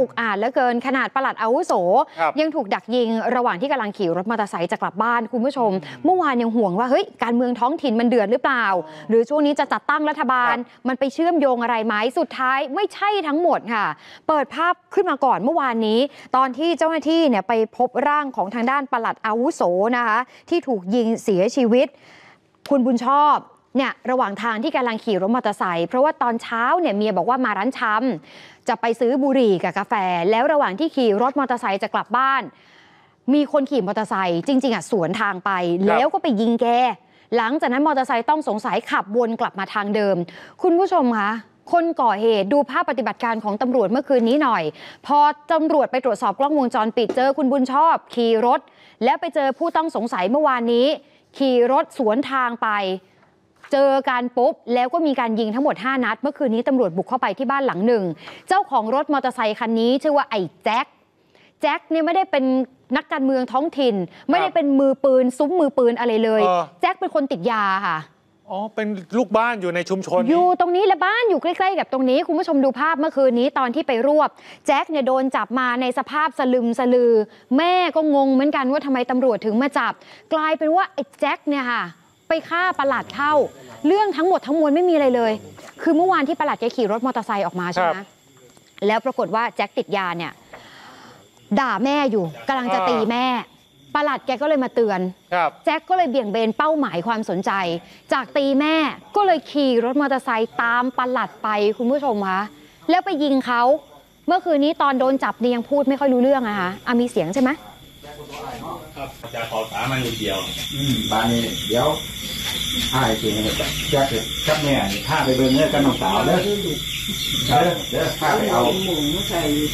อุกอาจเหลือเกินขนาดประหลัดอาวุโสครับยังถูกดักยิงระหว่างที่กำลังขี่รถมอเตอร์ไซค์จะกลับบ้านคุณผู้ชม เมื่อวานยังห่วงว่าเฮ้ยการเมืองท้องถิ่นมันเดือดหรือเปล่า หรือช่วงนี้จะจัดตั้งรัฐบาล มันไปเชื่อมโยงอะไรไหมสุดท้ายไม่ใช่ทั้งหมดค่ะ เปิดภาพขึ้นมาก่อนเมื่อวานนี้ ตอนที่เจ้าหน้าที่เนี่ยไปพบร่างของทางด้านประหลัดอาวุโสนะคะที่ถูกยิงเสียชีวิต คุณบุญชอบ เนี่ยระหว่างทางที่กำลังขี่รถมอเตอร์ไซค์เพราะว่าตอนเช้าเนี่ยเมียบอกว่ามาร้านชำจะไปซื้อบุหรี่กับกาแฟ แล้วระหว่างที่ขี่รถมอเตอร์ไซค์จะกลับบ้าน มีคนขี่มอเตอร์ไซค์จริง ๆอะสวนทางไป แล้วก็ไปยิงแก หลังจากนั้นมอเตอร์ไซค์ต้องสงสัยขับวนกลับมาทางเดิม คุณผู้ชมคะคนก่อเหตุดูภาพปฏิบัติการของตำรวจเมื่อคืนนี้หน่อย พอตำรวจไปตรวจสอบกล้องวงจรปิดเจอคุณบุญชอบ ขี่รถ แล้วไปเจอผู้ต้องสงสัยเมื่อวานนี้ ขี่รถสวนทางไป เจอการปุ๊บแล้วก็มีการยิงทั้งหมด 5 นัด เมื่อคืนนี้ตำรวจบุกเข้าไปที่บ้านหลังหนึ่ง เจ้าของรถมอเตอร์ไซคันนี้ชื่อว่าไอ้แจ็คแจ็คเนี่ยไม่ได้เป็นนักการเมืองท้องถิ่น ไม่ได้เป็นมือปืน ซุ้มมือปืนอะไรเลย เออ แจ็คเป็นคนติดยาค่ะ อ๋อ เป็นลูกบ้านอยู่ในชุมชน อยู่ตรงนี้และบ้านอยู่ใกล้ๆกับตรงนี้ คุณผู้ชมดูภาพเมื่อคืนนี้ตอนที่ไปรวบ แจ็คเนี่ยโดนจับมาในสภาพสลึมสลือ แม่ก็งงเหมือนกันว่าทำไมตำรวจถึงมาจับ กลายเป็นว่าไอ้แจ็คเนี่ยค่ะ ไปฆ่าประหลัดเข้าเรื่องทั้งหมดทั้งมวลไม่มีอะไรเลย คือเมื่อวานที่ประหลัดแกขี่รถมอเตอร์ไซค์ออกมาใช่ไหมครับแล้วปรากฏว่าแจ็คติดยาเนี่ยด่าแม่อยู่กำลังจะตีแม่ประหลัดแกก็เลยมาเตือนครับแจ็คก็เลยเบี่ยงเบนเป้าหมายความสนใจ จากตีแม่ก็เลยขี่รถมอเตอร์ไซค์ตามประหลัดไปคุณผู้ชมคะแล้วไปยิงเขา เมื่อคืนนี้ตอนโดนจับนี่ยังพูดไม่ค่อยรู้เรื่องอะคะอะมีเสียงใช่ไหม จะขอถามมันนิดเดียว อืมบานนี้เดี๋ยวถ้าไอ้เก่งเนี่ยจะจะเกิดกับแม่นี่ถ้าไปเบิ่งเนื้อกันน้องสาวเด้อเด้อเด้อถ้าไปเอา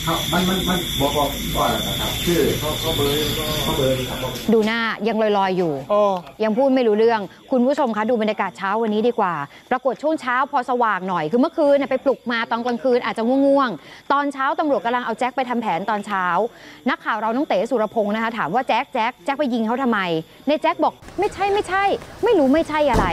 เขามันมันมันบอกบอกว่าอะไรนะครับชื่อเขาเขาเบอร์เขาเบอร์ครับบอกดูหน้ายังลอยๆอยู่โอ้ยังพูดไม่รู้เรื่อง คุณผู้ชมคะดูบรรยากาศเช้าวันนี้ดีกว่า ปรากฏช่วงเช้าพอสว่างหน่อย คือเมื่อคืนเนยไปปลุกมาตอนกลางคืนอาจจะง่วงๆ ตอนเช้าตำรวจกำลังเอาแจ็คไปทำแผนตอนเช้า นักข่าวเราน้องเต๋สุรพงศ์นะคะถามว่าแจ็คแจ็คแจ็คไปยิงเขาทำไม ในแจ็คบอกไม่ใช่ไม่ใช่ ไม่รู้ไม่ใช่อะไร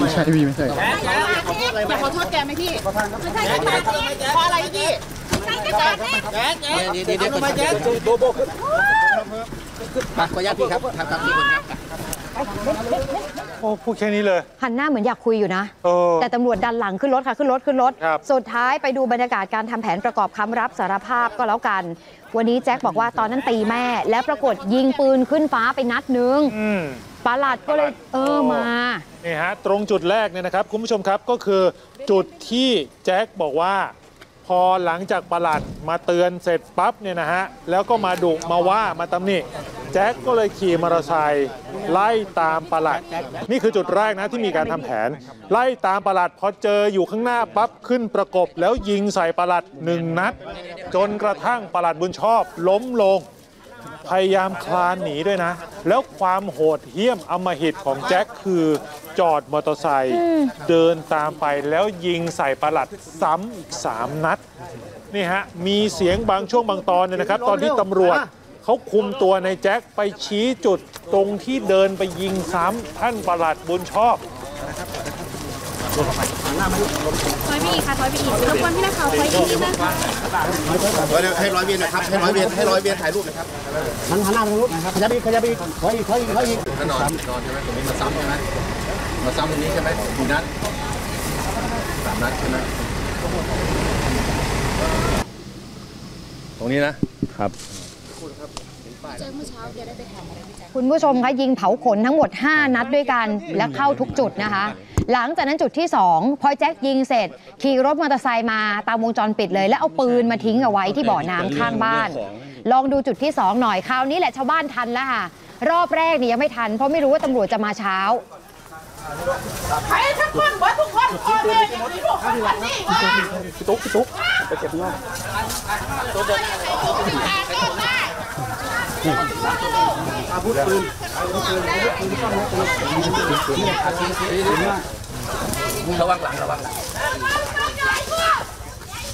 ไม่ใช่พี่ไม่ใช่อยากขอโทษแกไหมพี่ไม่ใช่ไม่ใช่เพราะอะไรพี่แจ๊คแจ๊คแจ๊คเดี๋ยวเดี๋ยวเดี๋ยวคนแจ๊มาขออนุญาตพี่ครับครับครับพี่คนครับ โอ้พูดแค่นี้เลย หันหน้าเหมือนอยากคุยอยู่นะเออแต่ตำรวจดันหลังขึ้นรถค่ะขึ้นรถขึ้นรถครับสุดท้ายไปดูบรรยากาศการทำแผนประกอบคำรับสารภาพก็แล้วกัน วันนี้แจ็คบอกว่าตอนนั้นตีแม่ แล้วปรากฏยิงปืนขึ้นฟ้าไปนัดหนึงอืมประหลัดก็เลยเออมานี่ฮะตรงจุดแรกเนี่ยนะครับคุณผู้ชมครับก็คือจุดที่แจ็คบอกว่า พอหลังจากประหลัดมาเตือนเสร็จปั๊บเนี่ยนะฮะแล้วก็มาดุมาว่ามาตำหนิแจ็คก็เลยขี่มอเตอร์ไซค์ไล่ตามประหลัด นี่คือจุดแรกนะที่มีการทำแผน ไล่ตามประหลัดพอเจออยู่ข้างหน้าปั๊บขึ้นประกบแล้วยิงใส่ประหลัดหนึ่งนัด จนกระทั่งประหลัดบุญชอบล้มลง พยายามคลานหนีด้วยนะ แล้วความโหดเหี้ยมอมหิตของแจ็คคือจอดมอเตอร์ไซค์เดินตามไปแล้วยิงใส่ประหลัดซ้ำอีกสามนัดนี่ฮะมีเสียงบางช่วงบางตอนเนี่ยนะครับ ตอนที่ตำรวจเขาคุมตัวในแจ็คไปชี้จุดตรงที่เดินไปยิงซ้ำท่านประหลัดบุญชอบ ถอยไปอีกค่ะถอยไปอีกรบกวนพี่นักข่าวถอยอีกนิดนะคะให้ร้อยเวียนนะครับให้ร้อยเวียนให้ร้อยเวียนถ่ายรูปนะครับหันหันหน้าทางนู้นนะครับขยับอีกขยับอีกถอยอีกถอยอีกถอยอีกถ้านอนนอนใช่ไหมตรงนี้มาซ้ำใช่ไหมมาซ้ำตรงนี้ใช่ไหมกี่นัดสามนัดใช่ไหมตรงนี้นะครับคุณผู้ชมคะยิงเผาขนทั้งหมด 5 นัดด้วยกันและเข้าทุกจุดนะคะ หลังจากนั้นจุดที่ 2 พอแจ็คยิงเสร็จ ขี่รถมอเตอร์ไซค์มาตามวงจรปิดเลย แล้วเอาปืนมาทิ้งเอาไว้ที่บ่อน้ำข้างบ้าน ลองดูจุดที่ 2 หน่อยคราวนี้แหละชาวบ้านทันแล้วค่ะ รอบแรกนี่ยังไม่ทัน เพราะไม่รู้ว่าตำรวจจะมาเช้าใครทุกคนว่าทุกคนพ่อแม่ยังมีลูกคนวันนี้ว่าตุ๊กตุ๊กไปเก็บเงิน ระวังหลังระวังหลัง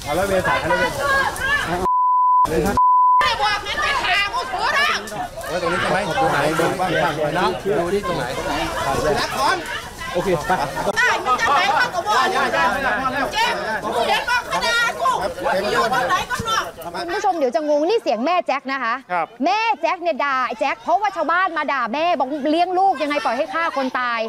เอาแล้วเวรถ่ายเอาแล้วเวรไม่บอกงั้นจะถามกูถูนะไว้ตรงนี้ใช่ไหมตรงไหนดูบ้างน้องดูที่ตรงไหนได้มันจะไหนมันก็บอกเจ๊กูเห็นบอกขนาดกูอยู่บนไหนก็นอก คุณผู้ชมเดี๋ยวจะงงนี่เสียงแม่แจ็คนะคะ ครับ แม่แจ็คเนี่ยด่าไอ้แจ็คเพราะว่าชาวบ้านมาด่าแม่บอกเลี้ยงลูกยังไงปล่อยให้ฆ่าคนตาย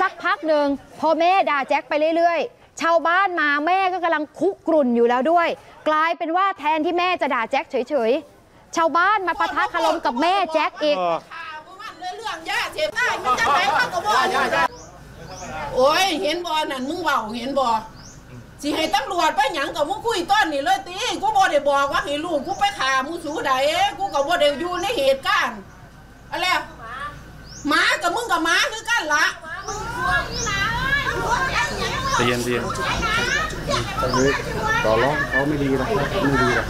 สักพักหนึ่งพอแม่ด่าแจ็คไปเรื่อยๆ ชาวบ้านมาแม่ก็กำลังคุกรุ่นอยู่แล้วด้วย กลายเป็นว่าแทนที่แม่จะด่าแจ็คเฉยๆ ชาวบ้านมาปะทะคารมกับแม่แจ็คอีก เออข่าวมันเรื่องยาเสพได้มันจะไหนมันก็บอกโอ้ยเห็นบอนั่นมึงเบาเห็นบอ สิให้ตำรวจไปหยังกับมึงคุยต้นนี่เลยตีกูบ่ได้บอกว่าให้ลูกกูไปขามึงสูใดกูก็บ่ได้อยู่ในเหตุการณ์อะไรหมากับมึงกับหมาคือกันละใจเย็นใจเย็นต่อร้องเขาไม่ดีหรอกไม่ดีหรอก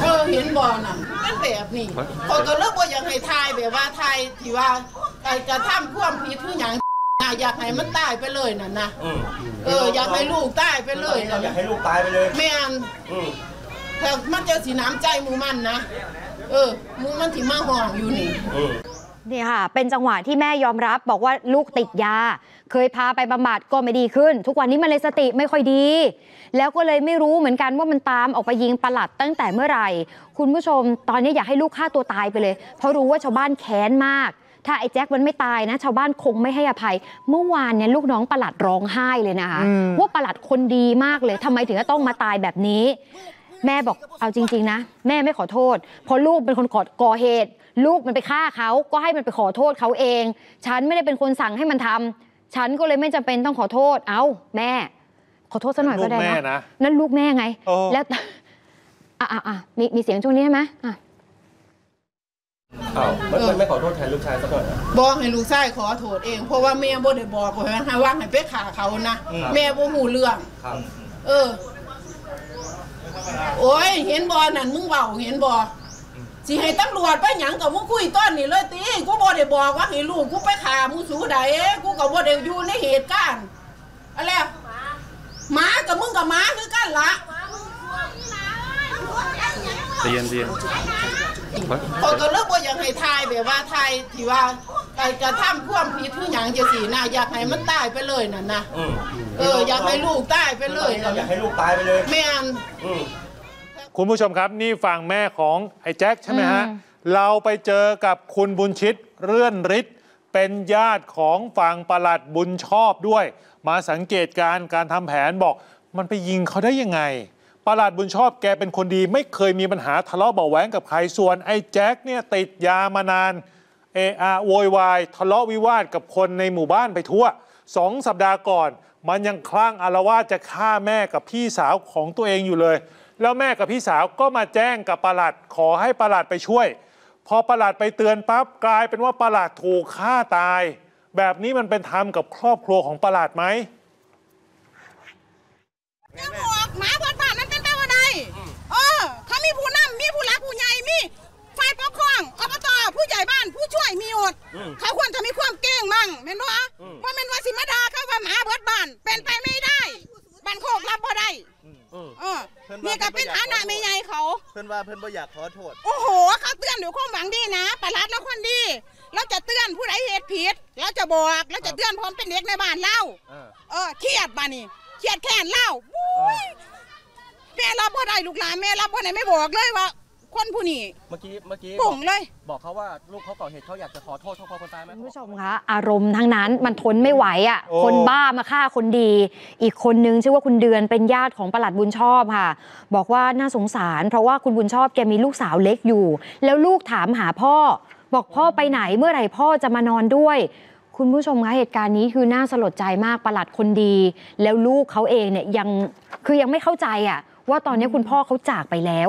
เออเห็นบอน่ะมันแบบนี้พอก็เลิกบ่อยากให้ทายแบบว่าทายที่ว่าไอ้กระทำความผิดคือหยังน่ะ อยากให้มันตายไปเลยน่ะนะเอออยากให้ลูกตายไปเลยน่ะอยากให้ลูกตายไปเลยแม่นแต่มันจะสีน้ำใจหมูมันนะเออหมูมันที่มาห่องอยู่นี่นี่ค่ะ เป็นจังหวะที่แม่ยอมรับบอกว่าลูกติดยา เคยพาไปบำบัดก็ไม่ดีขึ้น ทุกวันนี้มันเลยสติไม่ค่อยดี แล้วก็เลยไม่รู้เหมือนกันว่ามันตามออกไปยิงประหลัดตั้งแต่เมื่อไหร่ คุณผู้ชมตอนนี้อยากให้ลูกฆ่าตัวตายไปเลย เพราะรู้ว่าชาวบ้านแค้นมาก ถ้าไอ้แจ็คมันไม่ตายนะ ชาวบ้านคงไม่ให้อภัย เมื่อวานเนี่ยลูกน้องประหลัดร้องไห้เลยนะคะว่าประหลัดคนดีมากเลยทำไมถึงจะต้องมาตายแบบนี้ แม่บอกเอาจริง ๆ นะ แม่ไม่ขอโทษ เพราะลูกเป็นคนก่อก่อเหตุ ลูกมันไปฆ่าเขาก็ให้มันไปขอโทษเขาเอง ฉันไม่ได้เป็นคนสั่งให้มันทำฉันก็เลยไม่จำเป็นต้องขอโทษ เอาแม่ ขอโทษสักหน่อยก็ได้ลูกแม่นะนะ นั่นลูกแม่ไงโอ้แล้วอะอะอะมีมีเสียงช่วงนี้ใช่ไหมอะ อ้าวไม่ไม่ไม่ขอโทษแทนลูกชายสักหน่อยเหรอ บอกให้ลูกชายขอโทษเอง เพราะว่าแม่บ่ได้บอกว่าให้ว่าให้ไปขาเขานะแม่บ่หูเรื่อง ครับ เออ โอ้ย เห็นบอนั่นมึงเบาเห็นบอสิให้ตำรวจไปหยังกับมึงคุยต้นนี่เลยตีกูบ่ได้บอกว่าให้ลูกกูไปขามึงสูใดกูก็บ่ได้อยู่ในเหตุการณ์อะไรหมากับมึงกับหมาคือกันละ ใจเย็นใจเย็นพอก็เลิกบ่อยากให้ทายแบบว่าทายที่ว่าไอ้กระทำความผิดคือหยังจังซี่นะอยากให้มันตายไปเลยน่ะนะเอออยากให้ลูกตายไปเลยน่ะอยากให้ลูกตายไปเลยแม่นคุณผู้ชมครับนี่ฝั่งแม่ของไอ้แจ็คใช่ไหมฮะอืมเราไปเจอกับคุณบุญชิตเรื่อนฤทธิ์เป็นญาติของฝั่งประหลัดบุญชอบด้วย มาสังเกตการณ์การทำแผนบอก มันไปยิงเขาได้ยังไง ประหลัดบุญชอบแกเป็นคนดีไม่เคยมีปัญหาทะเลาะเบาแหวงกับใครส่วนไอ้แจ็คเนี่ยติดยามานานเออาโวยวายทะเลาะวิวาทกับคนในหมู่บ้านไปทั่วสองสัปดาห์ก่อน มันยังคลั่งอารวาสจะฆ่าแม่กับพี่สาวของตัวเองอยู่เลย แล้วแม่กับพี่สาวก็มาแจ้งกับประหลัดขอให้ประหลัดไปช่วย พอประหลัดไปเตือนปั๊บกลายเป็นว่าประหลัดถูกฆ่าตาย แบบนี้มันเป็นธรรมกับครอบครัวของประหลัดไหม จะบอกหมาเบิดบ้านมันเป็นไปว่าใดเออ เขามีผู้นำมีผู้หลักผู้ใหญ่ มีฝ่ายปกครองอบตผู้ใหญ่บ้าน ผู้ช่วยมีหมดเขาควรจะมีความเก่งมั่งแม่นบ่ว่าแม่นว่าสิมาดาเขาว่าหมาเบิดบ้าน เป็นไปไม่ได้บ้านโคกรับบ่ได้เออนี่ก็เป็นฐานะไม่ใหญ่เขา เพื่อน ว่าเพื่อนบ่อยากขอโทษ โอ้โห เขาเตือนด้วยความหวังดีนะประหลัดแล้วคนดีเราจะเตือนผู้ใดเหตุผิดเราจะบอกเราจะเตือนพร้อมเป็นเด็กในบ้านเราเออเครียดบ้านี่เครียดแค้นเล่าบุ้ยแม่รับบ่ได้ลูกหลานแม่รับบ่ได้ไม่บอกเลยว่า คนผู้นี้เมื่อกี้เมื่อกี้บปุ่อกงเลย บอกเขาว่าลูกเขาก่อเหตุเขาอยากจะขอโทษเขาพอคนตายไหมคุณผู้ชมคะอารมณ์ทั้งนั้นมันทนไม่ไหวอะโอ้คนบ้ามาฆ่าคนดี อีกคนนึงชื่อว่าคุณเดือนเป็นญาติของประหลัดบุญชอบค่ะ บอกว่าน่าสงสาร เพราะว่าคุณบุญชอบแกมีลูกสาวเล็กอยู่ แล้วลูกถามหาพ่อ บอกพ่อไปไหนเมื่อไหร่พ่อจะมานอนด้วยคุณผู้ชมคะเหตุการณ์นี้คือน่าสลดใจมากประหลัดคนดี แล้วลูกเขาเองเนี่ยยังคือยังไม่เข้าใจอะว่าตอนนี้คุณพ่อเขาจากไปแล้ว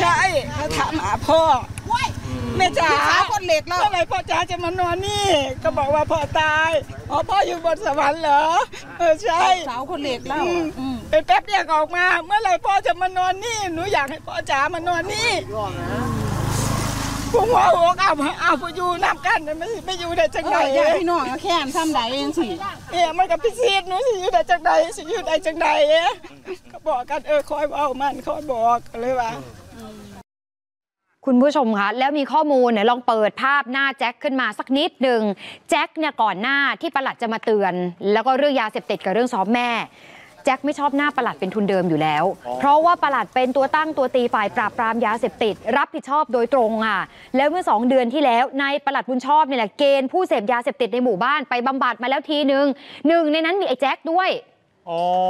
ใช่เขาถามหาพ่อแม่จ๋าขาคนเหล็กแล้วเมื่อไหร่พ่อจ๋าจะมานอนนี่ ก็บอกว่าพ่อตายอ๋อพ่ออยู่บนสวรรค์เหรอเออใช่สาวคนเหล็กแล้วอืมเป็นแป๊บเดียวก็ออกมา เมื่อไหร่พ่อจะมานอนนี่หนูอยากให้พ่อจ๋ามานอนนี่ผู้หัวหัวเอาเอาผู้อยู่นับกันไม่ไม่อยู่ได้จังเอไดอญาติพี่น้องก็แค่นทำใดเองสิเอ๊ะมันกับพิเศษหนูสิอยู่ได้จังไดสิอยู่ได้จังไดเอ๊ะก็บอกกันเออคอยเอามันคอยบอกก็เลยว่า คุณผู้ชมคะแล้วมีข้อมูลเนี่ยลองเปิดภาพหน้าแจ็คขึ้นมาสักนิดหนึ่งแจ็คเนี่ยก่อนหน้าที่ประหลัดจะมาเตือน แล้วก็เรื่องยาเสพติดกับเรื่องซ้อมแม่ แจ็คไม่ชอบหน้าประหลัดเป็นทุนเดิมอยู่แล้ว เพราะว่าประหลัดเป็นตัวตั้งตัวตีฝ่ายปราบปรามยาเสพติด รับผิดชอบโดยตรงอะแล้วเมื่อ 2 เดือนที่แล้วนายประหลัดบุญชอบเนี่ยแหละเกณฑ์ผู้เสพยาเสพติดในหมู่บ้านไปบำบัดมาแล้วทีหนึ่งหนึ่งในนั้นมีไอ้แจ็คด้วย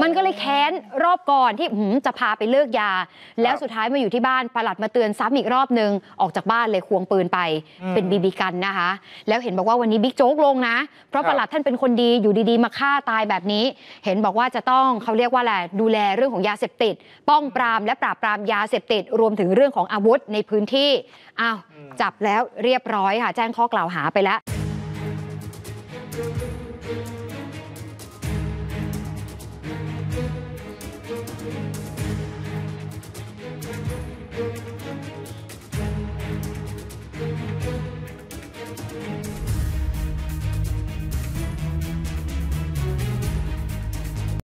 มันก็เลยแค้นรอบก่อนที่หืมจะพาไปเลิกยา แล้วสุดท้ายมาอยู่ที่บ้านประหลัดมาเตือนซ้ำอีกรอบนึง ออกจากบ้านเลยควงปืนไปอืมเป็นบีบีกันนะคะ แล้วเห็นบอกว่าวันนี้บิ๊กโจ๊กลงนะ เพราะครับประหลัดท่านเป็นคนดีอยู่ดีๆ มาฆ่าตายแบบนี้ เห็นบอกว่าจะต้องเขาเรียกว่าแหละไรดูแลเรื่องของยาเสพติด ป้องปรามและปราบปรามยาเสพติด รวมถึงเรื่องของอาวุธในพื้นที่อ้าวจับแล้วเรียบร้อยค่ะ แจ้งข้อกล่าวหาไปแล้ว